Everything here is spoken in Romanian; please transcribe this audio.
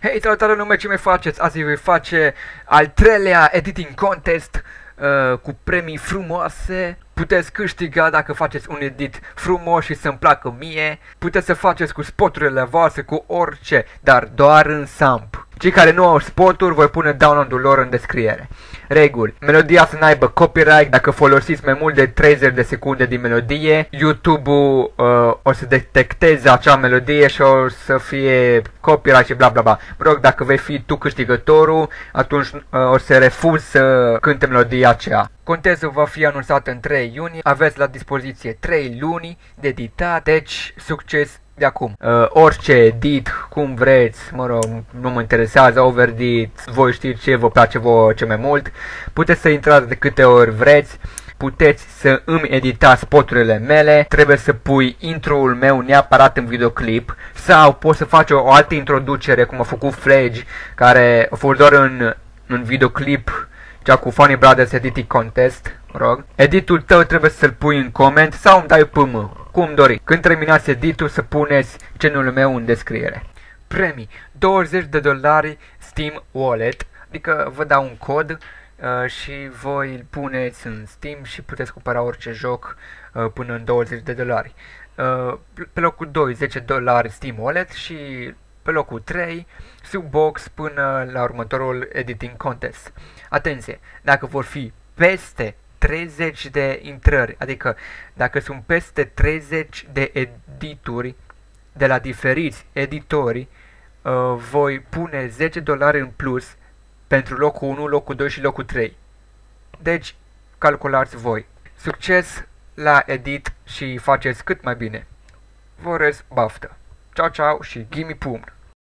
Hei, salutare lume, ce mai faceți? Azi voi face al treilea editing contest uh, cu premii frumoase. Puteți câștiga dacă faceți un edit frumos și să-mi placă mie. Puteți să faceți cu spoturile voastre, cu orice, dar doar în SAMP. Cei care nu au spoturi, voi pune download-ul lor în descriere. Reguli. Melodia să n-aibă copyright. Dacă folosiți mai mult de 30 de secunde din melodie, YouTube-ul uh, o să detecteze acea melodie și o să fie copyright și bla bla bla. Mă rog, dacă vei fi tu câștigătorul, atunci uh, o să refuz să cânte melodia aceea. Contezul va fi anunțat în 3 iunie. Aveți la dispoziție 3 luni de editat, deci succes de acum. Uh, orice edit, cum vreți, mă rog, nu mă interesează, overdit, voi știți ce vă place vouă ce mai mult. Puteți să intrați de câte ori vreți puteți să îmi editați spoturile mele, trebuie să pui intro-ul meu neapărat în videoclip sau poți să faci o, o altă introducere cum a făcut Fledge care a fost doar în, în videoclip cea cu Funny Brothers Editing Contest, rog. Editul tău trebuie să-l pui în coment sau îmi dai pm cum dori. Când terminați editul să puneți genul meu în descriere. Premii 20 de dolari Steam Wallet, adică vă dau un cod uh, și voi îl puneți în Steam și puteți cumpăra orice joc uh, până în 20 de dolari. Uh, pe locul 2 10 dolari Steam Wallet și pe locul 3 Subbox până la următorul editing contest. Atenție, dacă vor fi peste 30 de intrări, adică dacă sunt peste 30 de edituri de la diferiți editori, uh, voi pune 10 dolari în plus pentru locul 1, locul 2 și locul 3. Deci, calculați voi. Succes la edit și faceți cât mai bine. Vă urez baftă. Ciao, ciao și gimme pumn!